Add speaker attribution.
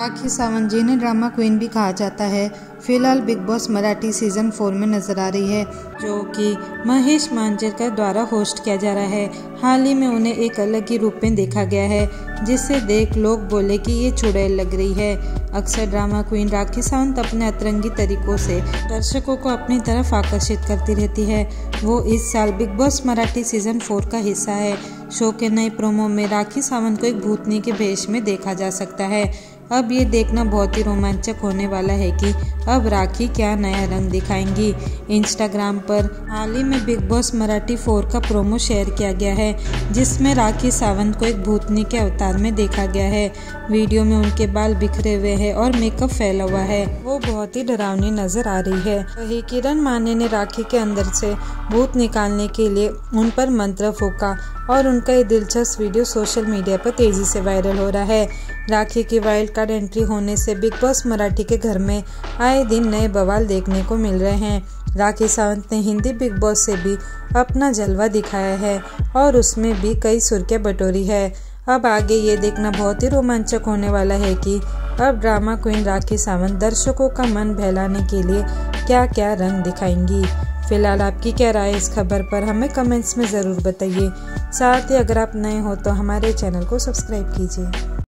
Speaker 1: राखी सावंत जिन्हें drama queen भी कहा जाता है। फ़िलहाल Bigg Boss Marathi season four में नज़र आ रही है, जो कि महेश मांजरेकर द्वारा होस्ट किया जा रहा है। हाल ही में उन्हें एक अलग ही रूप में देखा गया है जिससे देख लोग बोले कि ये चुड़ैल लग रही है। अक्सर ड्रामा क्वीन राखी सावंत अपने अतरंगी तरीकों से दर्शकों को अपनी तरफ़ आकर्षित करती रहती है। वो इस साल Bigg Boss Marathi season four का हिस्सा है। शो के नए प्रोमो में राखी सावंत को एक भूतनी के भेष में देखा जा सकता है। अब ये देखना बहुत ही रोमांचक होने वाला है कि अब राखी क्या नया रंग दिखाएँगी। इंस्टाग्राम पर हाल ही में बिग बॉस मराठी फोर का प्रोमो शेयर किया गया है, जिसमें राखी सावंत को एक भूतनी के अवतार में देखा गया है। वीडियो में उनके बाल बिखरे हुए हैं और मेकअप फैला हुआ है। वो बहुत ही डरावनी नज़र आ रही है। वही किरण माने ने राखी के अंदर से भूत निकालने के लिए उन पर मंत्र फूका और उनका ये दिलचस्प वीडियो सोशल मीडिया पर तेज़ी से वायरल हो रहा है। राखी की वाइल्ड कार्ड एंट्री होने से बिग बॉस मराठी के घर में आए दिन नए बवाल देखने को मिल रहे हैं। राखी सावंत ने हिंदी बिग बॉस से भी अपना जलवा दिखाया है और उसमें भी कई सुर्खियाँ बटोरी है। अब आगे ये देखना बहुत ही रोमांचक होने वाला है कि अब ड्रामा क्वीन राखी सावंत दर्शकों का मन बहलाने के लिए क्या क्या रंग दिखाएँगी। फ़िलहाल आपकी क्या राय इस खबर पर हमें कमेंट्स में ज़रूर बताइए। साथ ही अगर आप नए हो तो हमारे चैनल को सब्सक्राइब कीजिए।